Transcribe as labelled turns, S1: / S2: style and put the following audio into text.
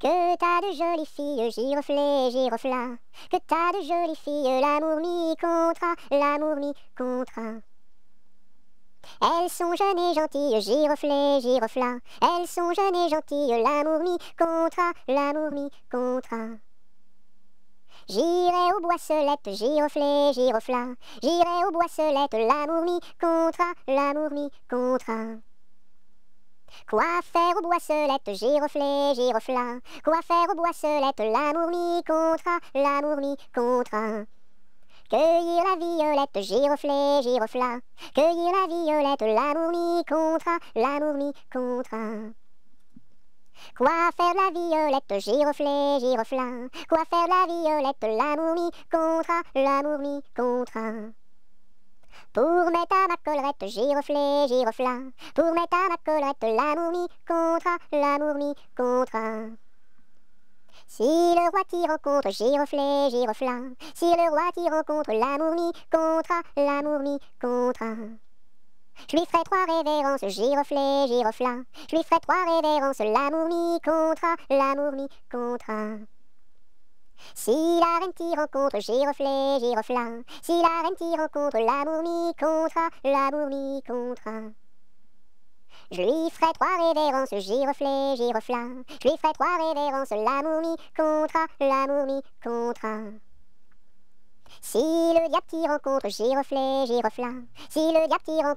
S1: Que t'as de jolies filles, giroflées, girofla. Que t'as de jolies filles, l'amour mi contra, l'amour mi contra. Elles sont jeunes et gentilles, giroflées, girofla. Elles sont jeunes et gentilles, l'amour mi contra, l'amour mi contra. J'irai aux boisselettes, giroflées, girofla. J'irai aux boisselettes, l'amour mi contra, l'amour mi contra. Quoi faire aux boisselettes, giroflées, girofla Quoi faire aux boisselettes, l'amour mi contra, l'amour mi contra Cueillir la violette, giroflée, girofla Cueillir la violette, l'amour mi contra, l'amour mi contra Quoi faire la violette, giroflée, girofla Quoi faire la violette, l'amour mi contra, l'amour mi contra pour mettre à ma collerette, giroflée, girofla. Pour mettre à ma collerette, l'amour mi contra, l'amour mi contra. Si le roi t'y rencontre, giroflée, girofla. Si le roi t'y rencontre, l'amour mi contra, l'amour mi contra. Je lui ferai trois révérences, giroflée, girofla. Je lui ferai trois révérences, l'amour mi contra, l'amour mi contra. Si la reine t'y rencontre, giroflée, girofla. Si la reine t'y rencontre, l'amour mi contra, l'amour mi contra. Je lui ferai trois révérences, giroflée, girofla. Je lui ferai trois révérences, l'amour mi contra, l'amour mi contra. Si le diable t'y rencontre, giroflée, girofla. Si le diable t'y rencontre,